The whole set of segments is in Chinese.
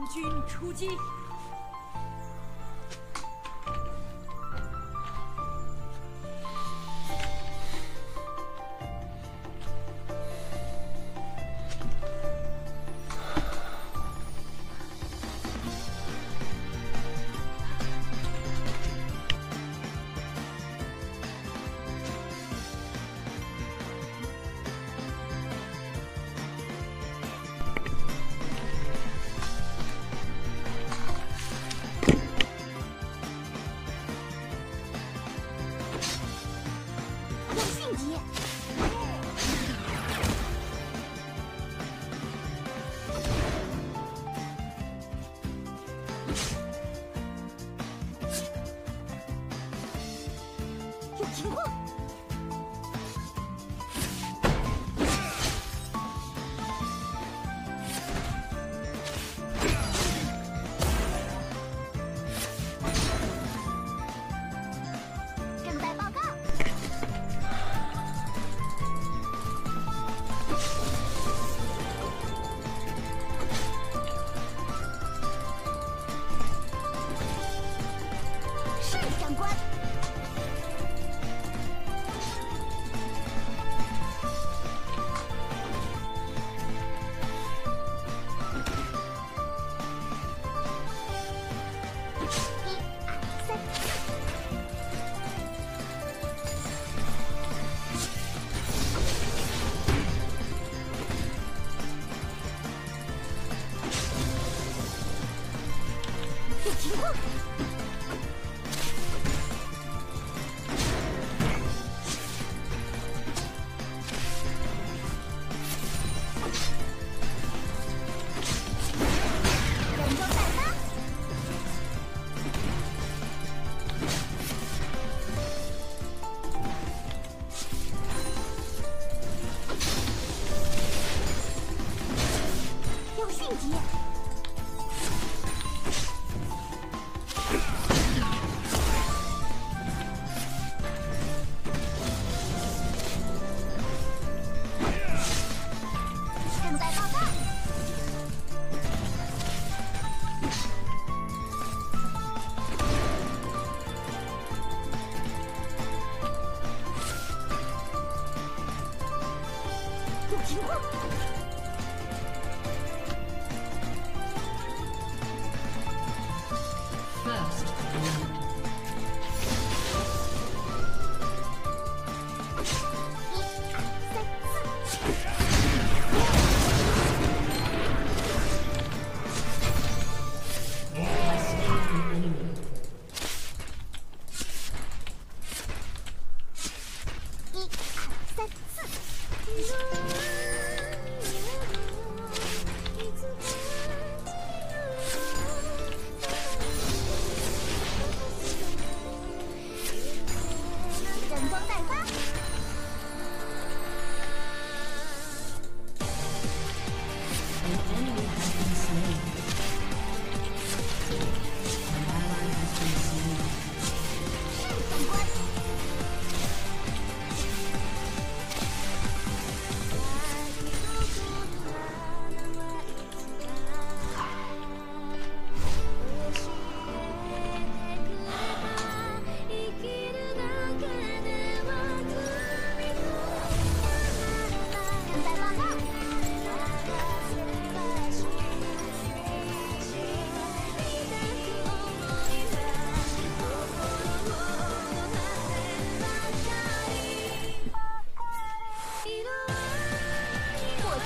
全军出击！一。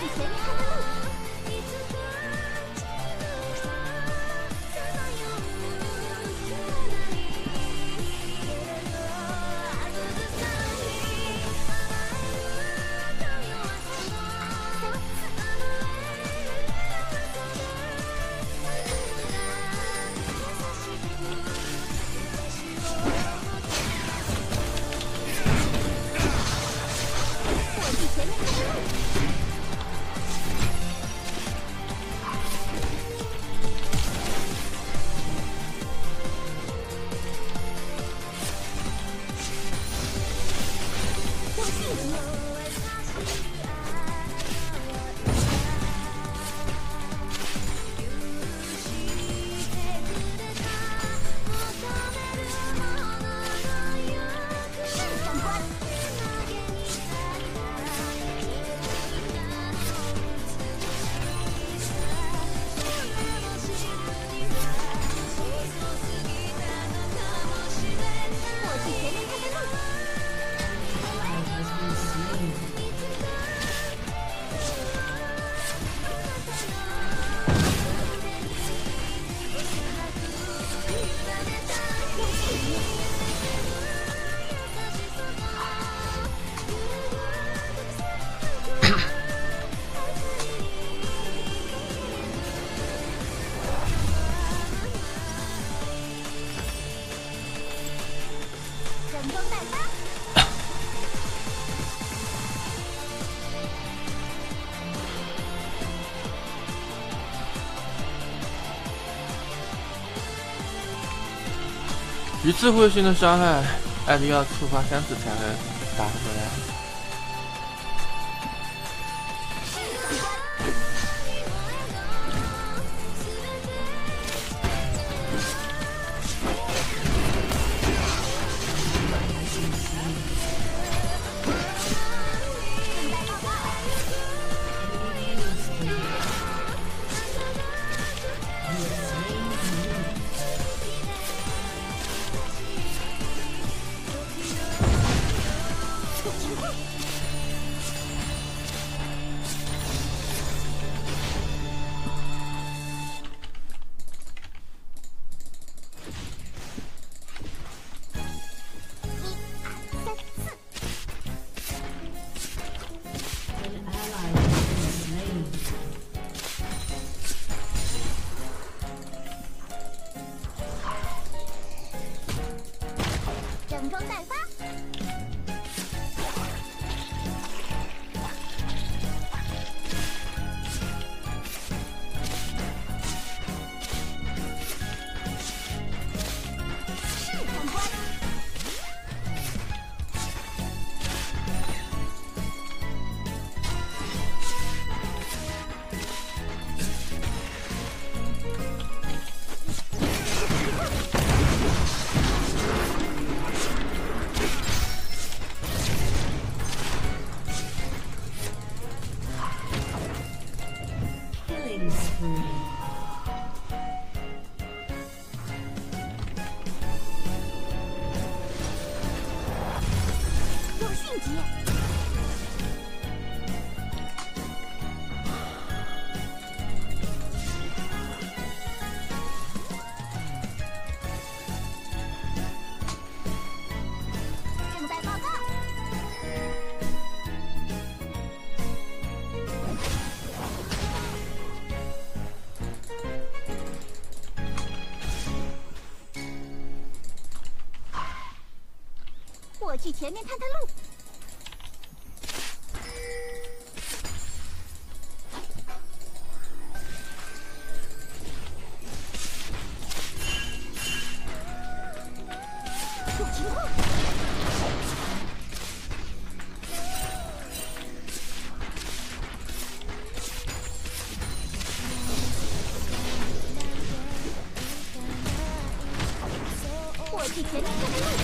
Thank you. 与智慧性的伤害，艾迪要触发三次才能打回来。前面探探路。有情况。我去前面探探路。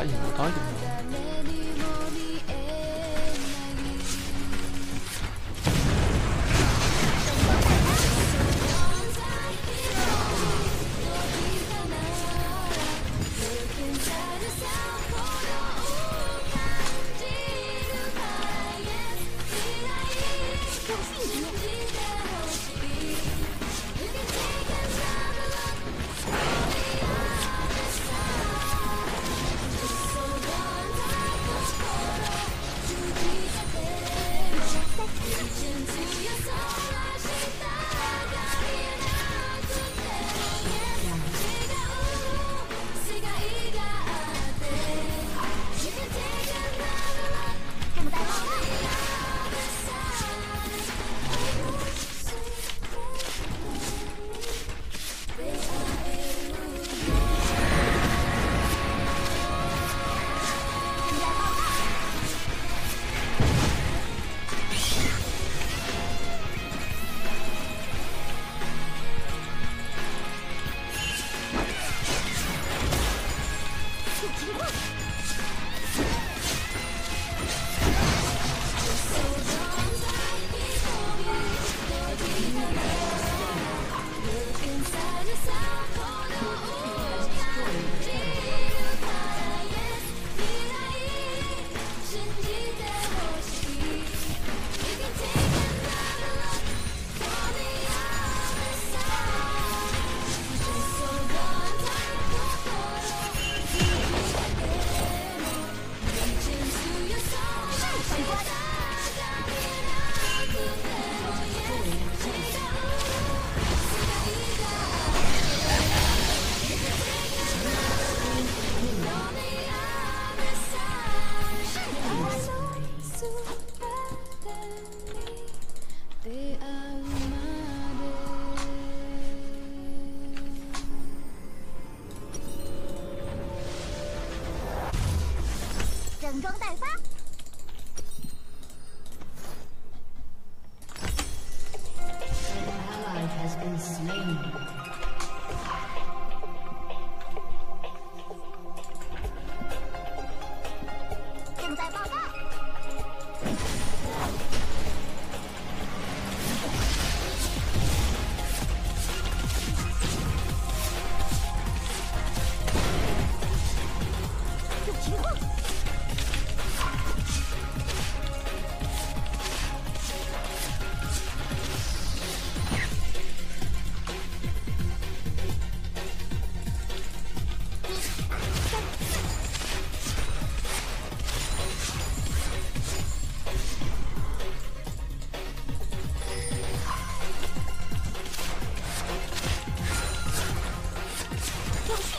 rõ gì mà tối cũng 整装待发。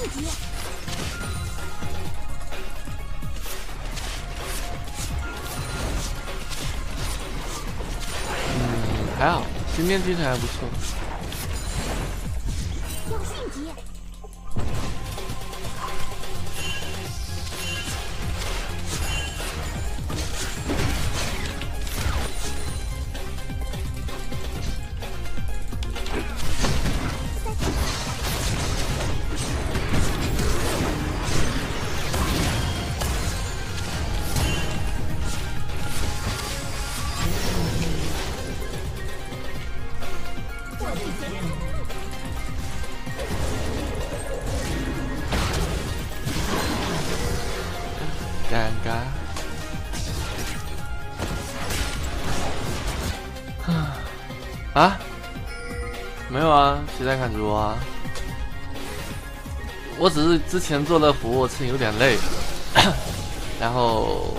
嗯，还好，新面机台还不错。啊？没有啊，谁在看直播啊？我只是之前做的俯卧撑有点累，然后，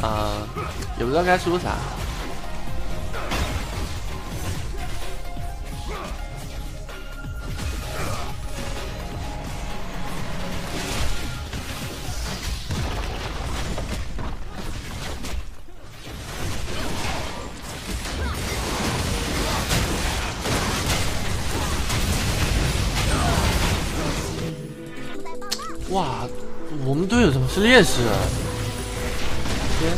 呃，也不知道该说啥。们队友怎么是？天！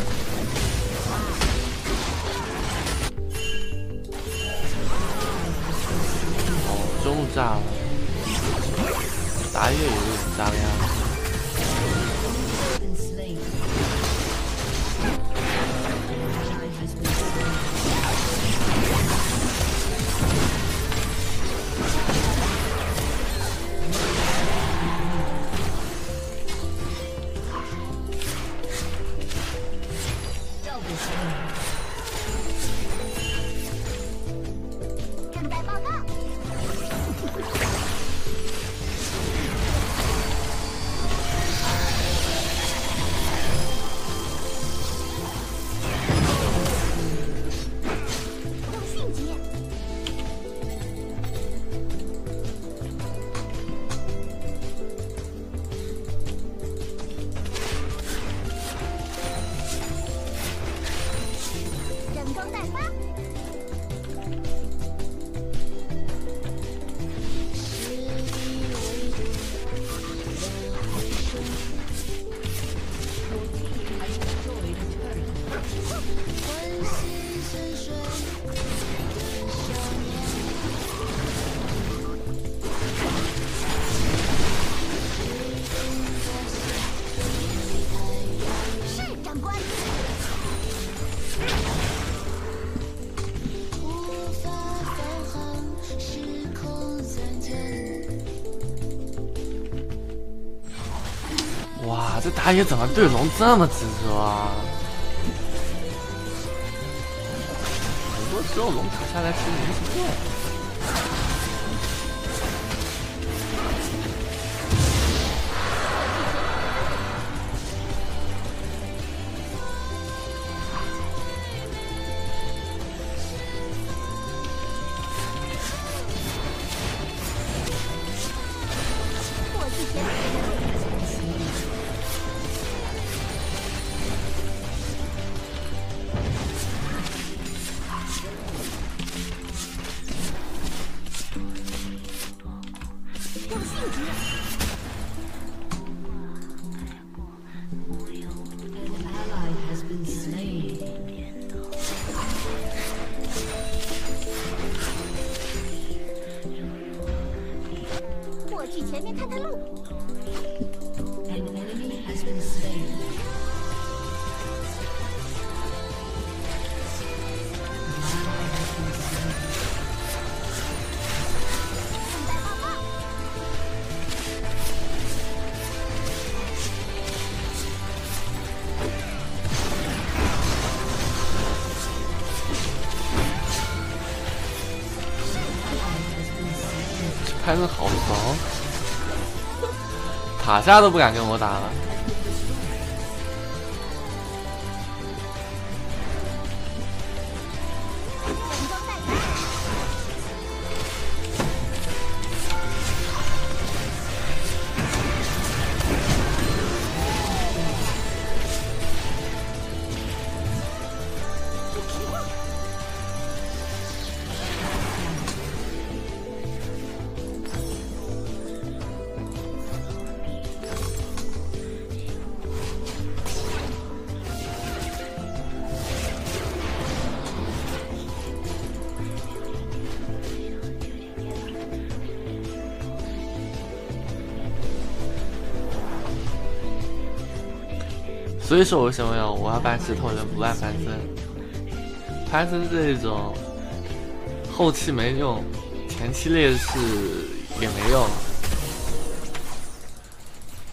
哦，中路炸了，打野有点脏呀。整装待发。阿姨怎么对龙这么执着啊？很多时候龙打下来其实没什么用。还是好高，塔下都不敢跟我打了。所以说为什么要我要搬石头人不扮潘森？潘森这种后期没用，前期劣势也没用。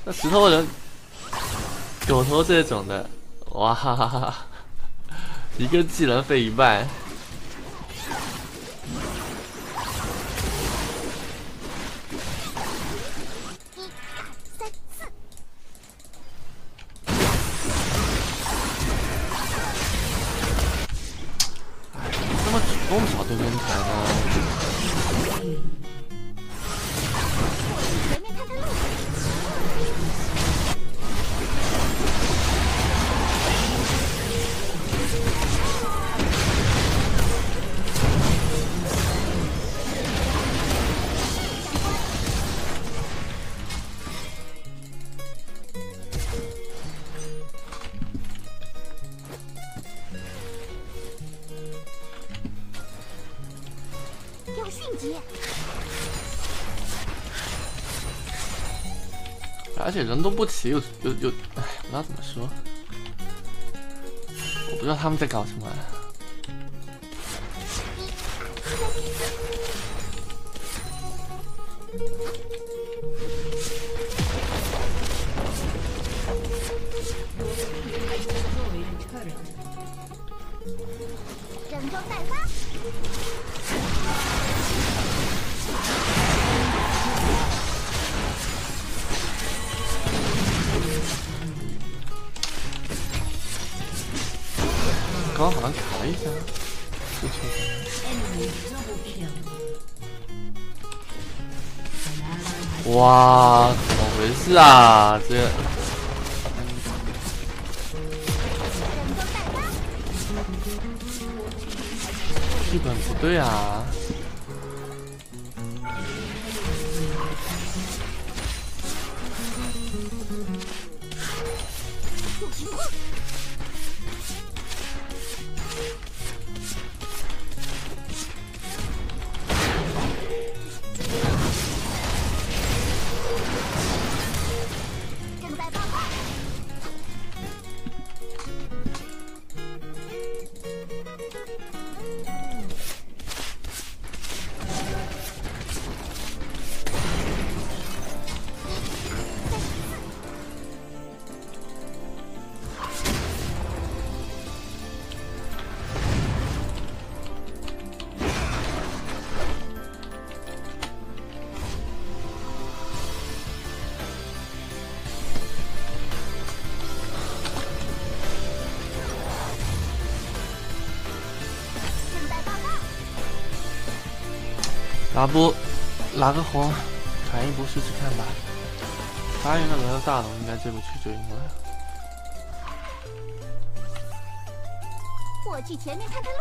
那石头人狗头这种的，哇哈哈哈，一个技能费一半。而且人都不齐，又又又，哎，不知道怎么说，我不知道他们在搞什么。整装待发。哇怎么回事啊？这剧本不对啊。拿波，拿个红，砍一波试试看吧。发现那轮到大龙，应该这波去就赢了。我去前面看看路。